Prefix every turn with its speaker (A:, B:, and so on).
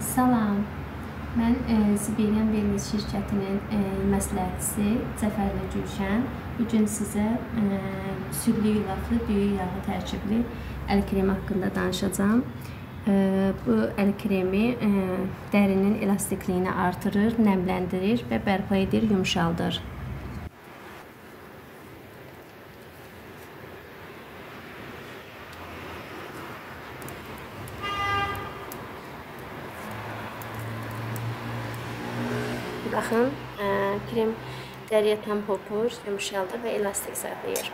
A: Salam. Mən e, Siberian Wellness şirkətinin e, məsləhətçisi Cəfərli Gülşən. Bu gün sizə e, südlü yulaflı düyü yağı tərkibli əl kremi haqqında danışacağam. E, bu əl kremi e, dərinin elastikliyini artırır, nəmləndirir və bərpa edir, yumşaldır. Baxın, ə, krem dəriyə tam hopur, yumşaldır və elastik saxlayır.